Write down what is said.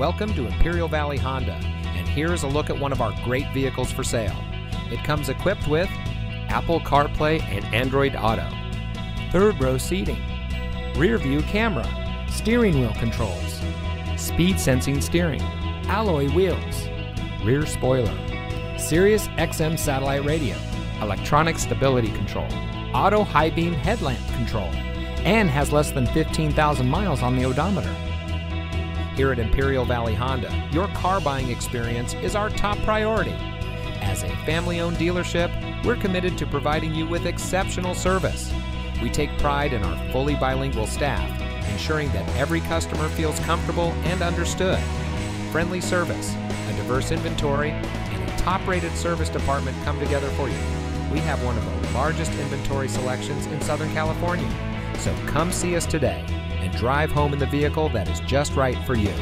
Welcome to Imperial Valley Honda, and here's a look at one of our great vehicles for sale. It comes equipped with Apple CarPlay and Android Auto, third row seating, rear view camera, steering wheel controls, speed sensing steering, alloy wheels, rear spoiler, Sirius XM satellite radio, electronic stability control, auto high beam headlamp control, and has less than 15,000 miles on the odometer. Here at Imperial Valley Honda, your car buying experience is our top priority. As a family owned dealership, we're committed to providing you with exceptional service. We take pride in our fully bilingual staff, ensuring that every customer feels comfortable and understood. Friendly service, a diverse inventory, and a top rated service department come together for you. We have one of the largest inventory selections in Southern California. So come see us today and drive home in the vehicle that is just right for you.